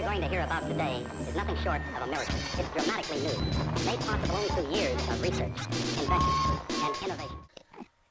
you're going to hear about today is nothing short of a miracle. It's dramatically new, made possible only through years of research, invention, and innovation.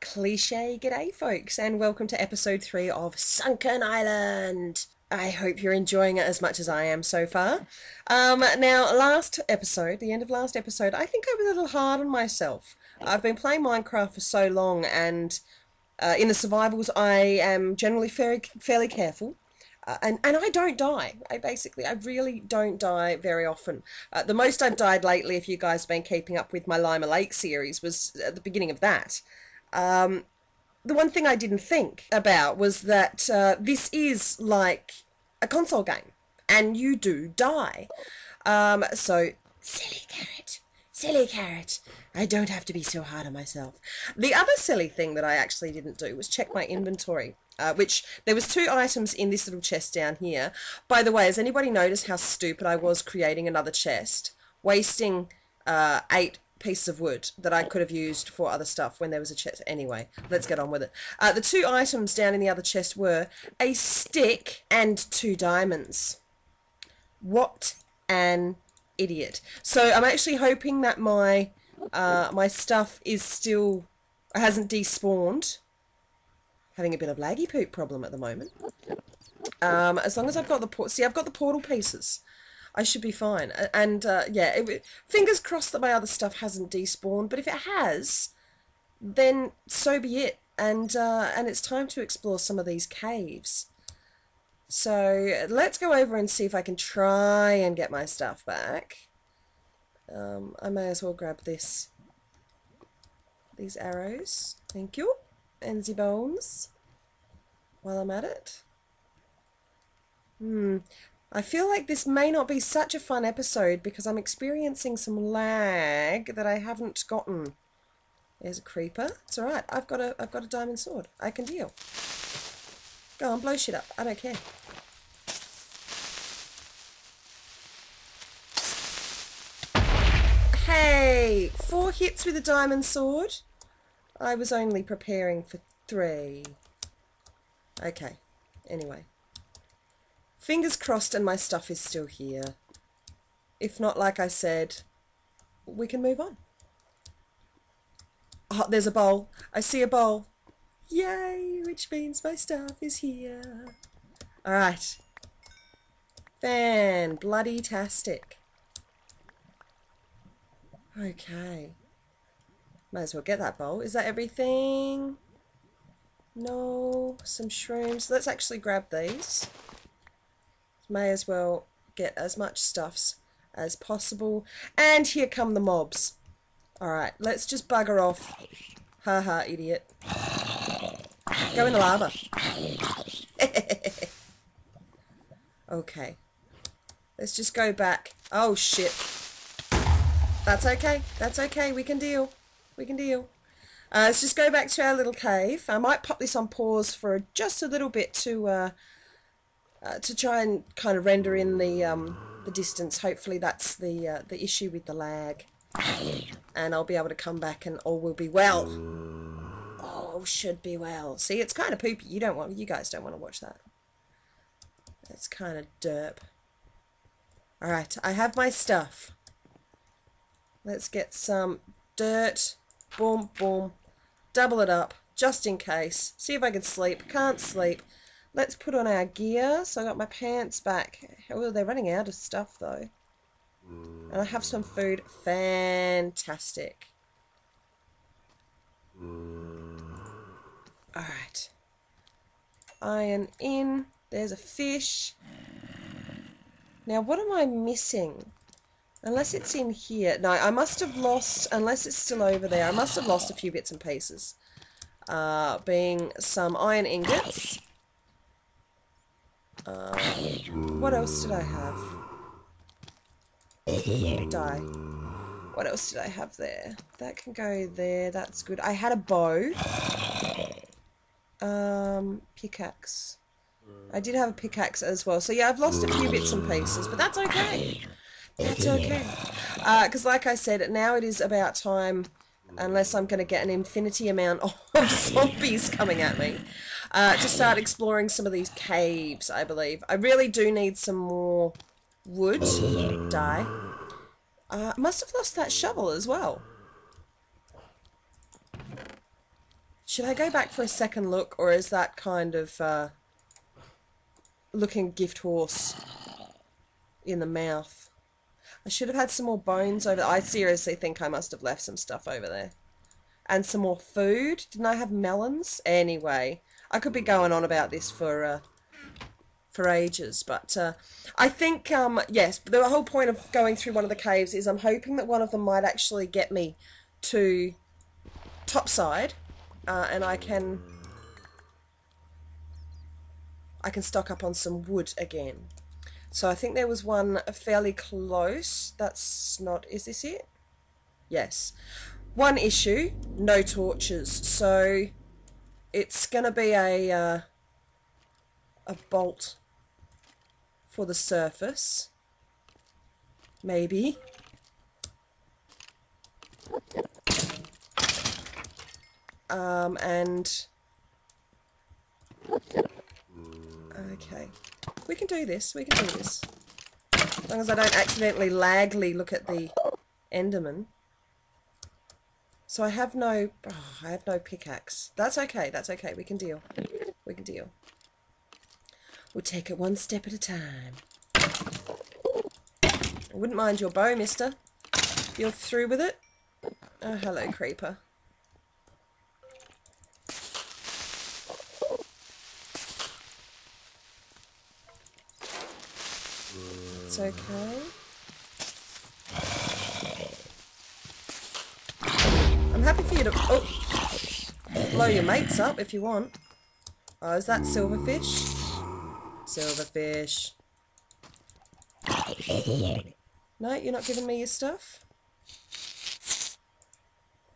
Cliche g'day, folks, and welcome to episode 3 of Sunken Island. I hope you're enjoying it as much as I am so far. Um, now, last episode, the end of last episode, I think I was a little hard on myself. I've been playing Minecraft for so long, and uh, in the survivals, I am generally fairly, fairly careful. Uh, and, and I don't die. I basically, I really don't die very often. Uh, the most I've died lately, if you guys have been keeping up with my Lima Lake series, was at the beginning of that. Um, the one thing I didn't think about was that uh, this is like a console game, and you do die. Um, so, silly carrot, silly carrot. I don't have to be so hard on myself. The other silly thing that I actually didn't do was check my inventory. Uh, which there was two items in this little chest down here. By the way, has anybody noticed how stupid I was creating another chest, wasting uh, eight pieces of wood that I could have used for other stuff when there was a chest. Anyway, let's get on with it. Uh, the two items down in the other chest were a stick and two diamonds. What an idiot. So I'm actually hoping that my uh, my stuff is still hasn't despawned having a bit of laggy poop problem at the moment. Um, as long as I've got the port, see, I've got the portal pieces. I should be fine. And uh, yeah, it, fingers crossed that my other stuff hasn't despawned. But if it has, then so be it. And uh, and it's time to explore some of these caves. So let's go over and see if I can try and get my stuff back. Um, I may as well grab this. These arrows. Thank you and the bones while I'm at it. Hmm. I feel like this may not be such a fun episode because I'm experiencing some lag that I haven't gotten. There's a creeper. It's alright. I've got a I've got a diamond sword. I can deal. Go on, blow shit up. I don't care. Four hits with a diamond sword. I was only preparing for three. Okay, anyway. Fingers crossed and my stuff is still here. If not, like I said, we can move on. Oh, there's a bowl. I see a bowl. Yay, which means my stuff is here. Alright. Fan bloody tastic. Okay. Might as well get that bowl. Is that everything? No. Some shrooms. Let's actually grab these. May as well get as much stuffs as possible. And here come the mobs. Alright, let's just bugger off. Haha, ha, idiot. Go in the lava. okay. Let's just go back. Oh, shit. That's okay. That's okay. We can deal. We can deal. Uh, let's just go back to our little cave. I might pop this on pause for just a little bit to uh, uh, to try and kind of render in the um, the distance. Hopefully that's the uh, the issue with the lag, and I'll be able to come back and all will be well. All should be well. See, it's kind of poopy. You don't want. You guys don't want to watch that. It's kind of derp. All right, I have my stuff. Let's get some dirt Boom, boom. Double it up, just in case. See if I can sleep. Can't sleep. Let's put on our gear. So I got my pants back. Oh, they're running out of stuff, though. And I have some food. Fantastic. Alright. Iron in. There's a fish. Now, what am I missing? Unless it's in here. No, I must have lost, unless it's still over there, I must have lost a few bits and pieces. Uh, being some iron ingots. Uh, what else did I have? Die. What else did I have there? That can go there. That's good. I had a bow. Um, pickaxe. I did have a pickaxe as well. So yeah, I've lost a few bits and pieces, but that's okay. That's okay. Because uh, like I said, now it is about time, unless I'm going to get an infinity amount of zombies coming at me, uh, to start exploring some of these caves, I believe. I really do need some more wood. Die. Uh, must have lost that shovel as well. Should I go back for a second look, or is that kind of uh, looking gift horse in the mouth? I should have had some more bones over I seriously think I must have left some stuff over there. And some more food. Didn't I have melons? Anyway, I could be going on about this for uh, for ages, but uh, I think, um, yes, the whole point of going through one of the caves is I'm hoping that one of them might actually get me to topside, uh, and I can I can stock up on some wood again. So I think there was one fairly close. That's not, is this it? Yes. One issue, no torches. So it's going to be a, uh, a bolt for the surface. Maybe. Um, and... We can do this. We can do this. As long as I don't accidentally lagly look at the Enderman. So I have no... Oh, I have no pickaxe. That's okay. That's okay. We can deal. We can deal. We'll take it one step at a time. I wouldn't mind your bow, mister. You're through with it? Oh, hello, creeper. It's okay. I'm happy for you to... Oh! Blow your mates up if you want. Oh, is that silverfish? Silverfish. No, you're not giving me your stuff?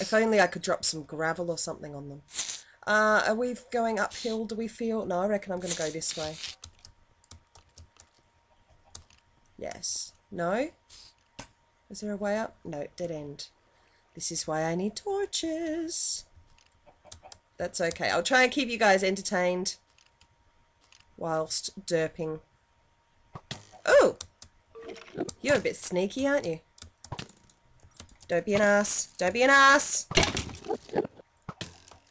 If only I could drop some gravel or something on them. Uh, are we going uphill, do we feel? No, I reckon I'm going to go this way. Yes. No? Is there a way up? No, dead end. This is why I need torches. That's okay. I'll try and keep you guys entertained whilst derping. Oh! You're a bit sneaky, aren't you? Don't be an ass. Don't be an ass!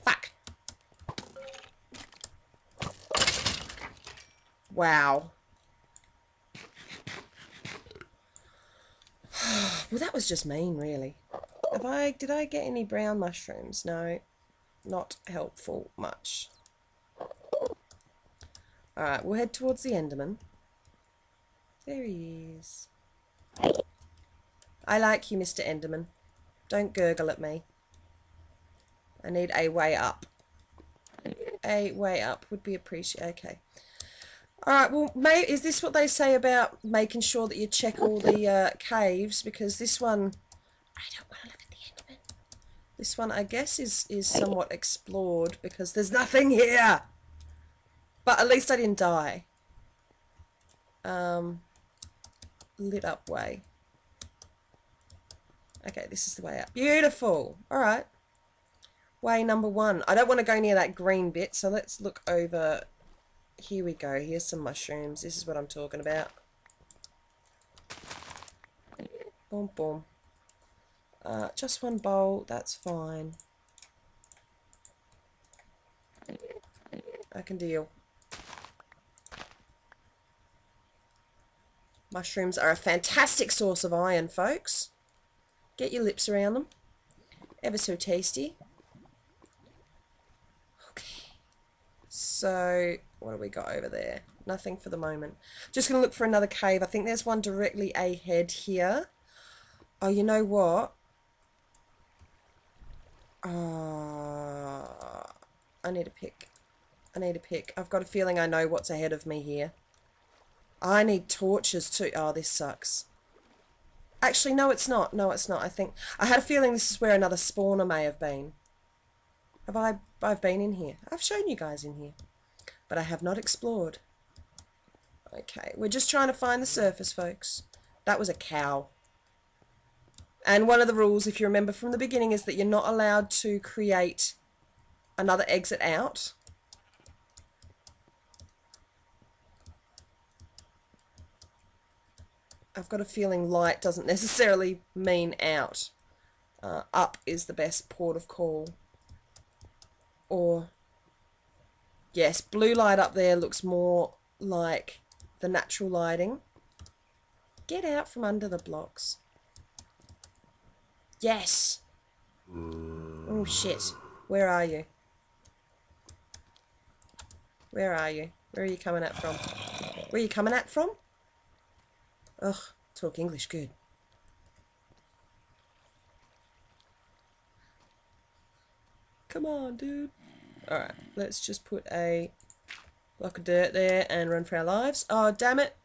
Fuck. Wow. Well, that was just mean, really. Have I, did I get any brown mushrooms? No, not helpful much. Alright, we'll head towards the Enderman. There he is. I like you, Mr. Enderman. Don't gurgle at me. I need a way up. A way up would be appreciated. Okay. Alright, well, may, is this what they say about making sure that you check all the uh, caves? Because this one... I don't want to look at the Enderman. This one, I guess, is, is somewhat explored because there's nothing here! But at least I didn't die. Um, lit up way. Okay, this is the way up. Beautiful! Alright. Way number one. I don't want to go near that green bit, so let's look over. Here we go. Here's some mushrooms. This is what I'm talking about. Boom, boom. Uh, just one bowl. That's fine. I can deal. Mushrooms are a fantastic source of iron, folks. Get your lips around them. Ever so tasty. Okay. So, what do we got over there? Nothing for the moment. Just going to look for another cave. I think there's one directly ahead here. Oh, you know what? Uh, I need a pick. I need a pick. I've got a feeling I know what's ahead of me here. I need torches too. Oh, this sucks. Actually, no, it's not. No, it's not. I think... I had a feeling this is where another spawner may have been. Have I... I've been in here. I've shown you guys in here. But I have not explored. Okay, we're just trying to find the surface, folks. That was a cow. And one of the rules, if you remember from the beginning, is that you're not allowed to create another exit out I've got a feeling light doesn't necessarily mean out. Uh, up is the best port of call. Or, yes, blue light up there looks more like the natural lighting. Get out from under the blocks. Yes! Mm. Oh shit. Where are you? Where are you? Where are you coming at from? Where are you coming at from? Ugh, talk English good. Come on, dude. Alright, let's just put a block of dirt there and run for our lives. Oh, damn it.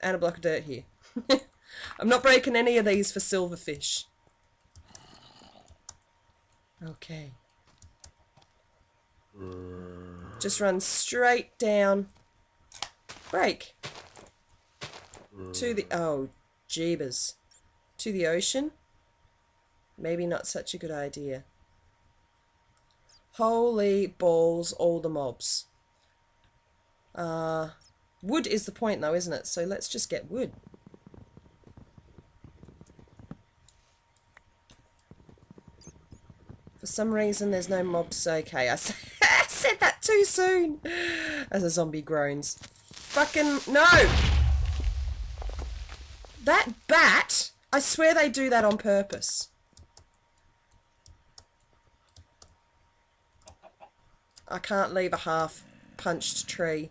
And a block of dirt here. I'm not breaking any of these for silverfish. Okay. Just run straight down. Break. To the... Oh, jeebus. To the ocean? Maybe not such a good idea. Holy balls, all the mobs. Uh, wood is the point though, isn't it? So let's just get wood. For some reason there's no mobs. Okay, I said that too soon. As a zombie groans. Fucking no! That bat, I swear they do that on purpose. I can't leave a half punched tree.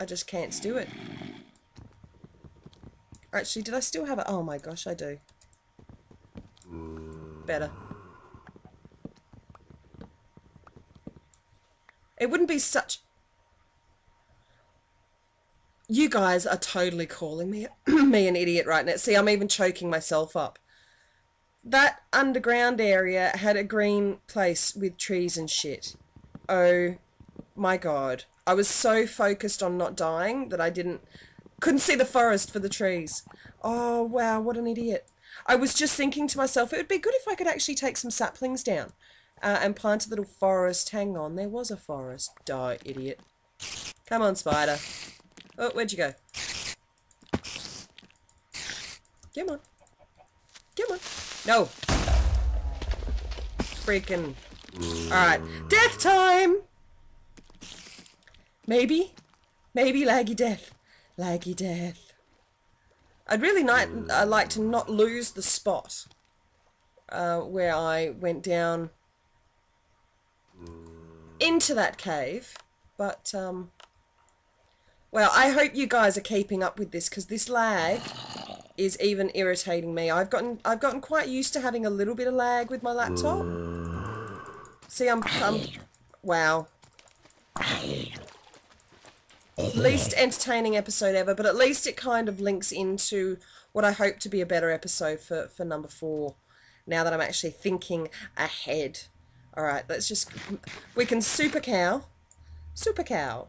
I just can't do it. Actually, did I still have it? Oh my gosh, I do. Better. It wouldn't be such... You guys are totally calling me, me an idiot right now. See, I'm even choking myself up that underground area had a green place with trees and shit. Oh my god. I was so focused on not dying that I didn't couldn't see the forest for the trees. Oh wow, what an idiot. I was just thinking to myself it would be good if I could actually take some saplings down uh, and plant a little forest. Hang on, there was a forest. Die, idiot. Come on, spider. Oh, where'd you go? Come on. Come on. No. Freaking. Alright. Death time! Maybe? Maybe laggy death. Laggy death. I'd really not, I'd like to not lose the spot uh, where I went down into that cave. But, um, well, I hope you guys are keeping up with this because this lag is even irritating me. I've gotten I've gotten quite used to having a little bit of lag with my laptop. See, I'm, I'm wow. Least entertaining episode ever, but at least it kind of links into what I hope to be a better episode for, for number four. Now that I'm actually thinking ahead. Alright, let's just... We can super cow. Super cow.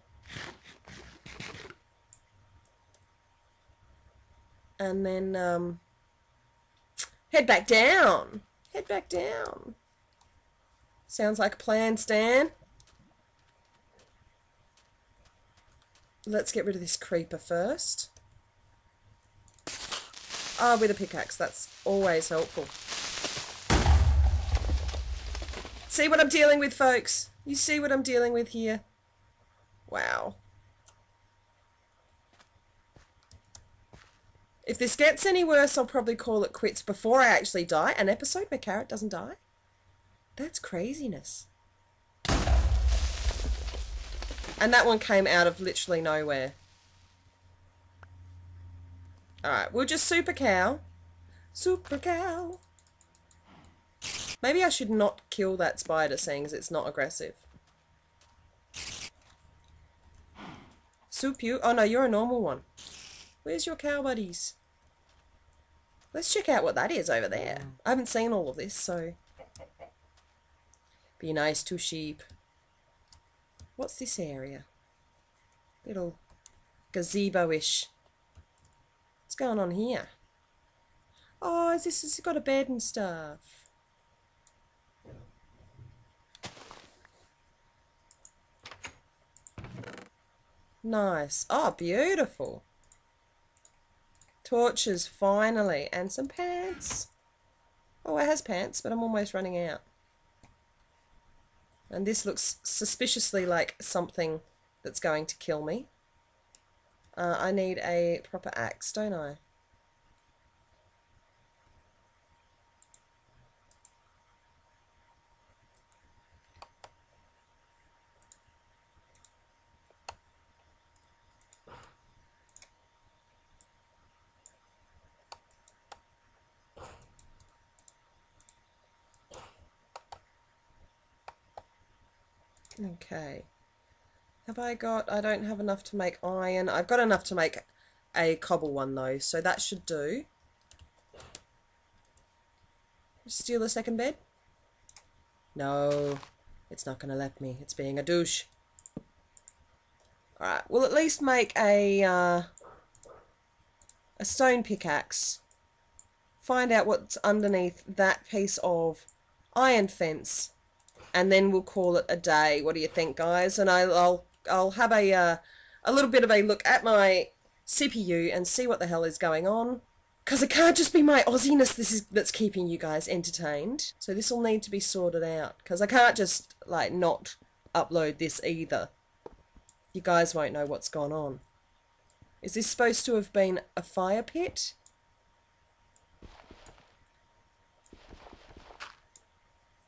And then um, head back down. Head back down. Sounds like a plan, Stan. Let's get rid of this creeper first. Ah, oh, with a pickaxe. That's always helpful. See what I'm dealing with, folks? You see what I'm dealing with here? Wow. If this gets any worse, I'll probably call it quits before I actually die. An episode where Carrot doesn't die? That's craziness. And that one came out of literally nowhere. Alright, we'll just super cow. Super cow. Maybe I should not kill that spider, seeing as it's not aggressive. Soup you? Oh no, you're a normal one. Where's your cow buddies? Let's check out what that is over there. Mm. I haven't seen all of this, so... Be nice to sheep. What's this area? Little gazebo-ish. What's going on here? Oh, is this has got a bed and stuff? Nice. Oh, beautiful. Torches, finally. And some pants. Oh, it has pants, but I'm almost running out. And this looks suspiciously like something that's going to kill me. Uh, I need a proper axe, don't I? Okay. Have I got... I don't have enough to make iron. I've got enough to make a cobble one though, so that should do. Steal a second bed? No, it's not going to let me. It's being a douche. Alright, we'll at least make a, uh, a stone pickaxe. Find out what's underneath that piece of iron fence and then we'll call it a day. What do you think, guys? And I'll I'll, I'll have a uh, a little bit of a look at my CPU and see what the hell is going on. Because it can't just be my Aussiness this is that's keeping you guys entertained. So this will need to be sorted out. Because I can't just, like, not upload this either. You guys won't know what's gone on. Is this supposed to have been a fire pit?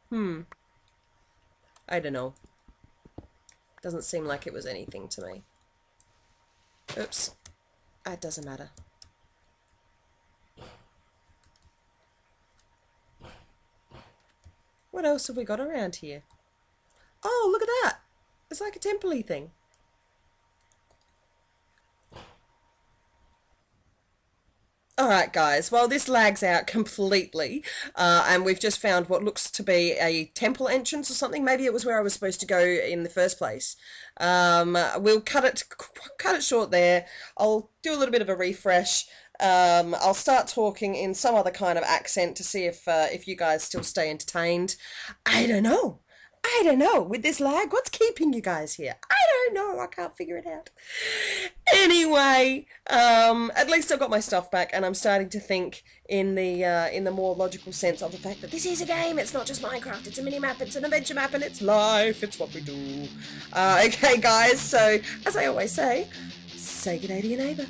Hmm. I don't know. Doesn't seem like it was anything to me. Oops. Ah, it doesn't matter. What else have we got around here? Oh, look at that! It's like a temple thing. Alright guys, well this lags out completely uh, and we've just found what looks to be a temple entrance or something. Maybe it was where I was supposed to go in the first place. Um, we'll cut it, cut it short there. I'll do a little bit of a refresh. Um, I'll start talking in some other kind of accent to see if uh, if you guys still stay entertained. I don't know. I don't know. With this lag, what's keeping you guys here? I don't know. I can't figure it out. Anyway, um, at least I've got my stuff back, and I'm starting to think in the uh, in the more logical sense of the fact that this is a game. It's not just Minecraft. It's a mini map. It's an adventure map, and it's life. It's what we do. Uh, okay, guys. So as I always say, say good day to your neighbour.